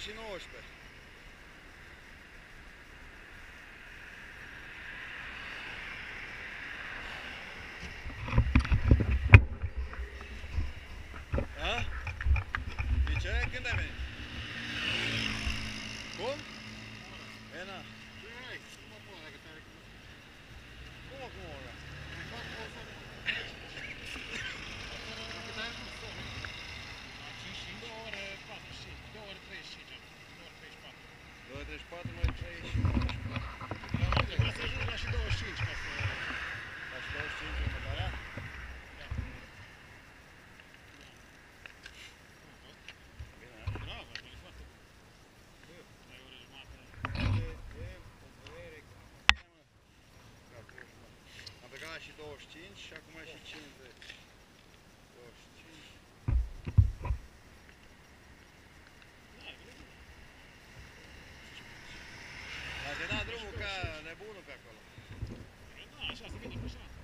și 19. Da? De ce? Când ai venit? Cum? E, na. Și 25 și acum e și 50. 25. Dacă da drumul ca nebunul pe acolo. Da, așa, se vede pe așa.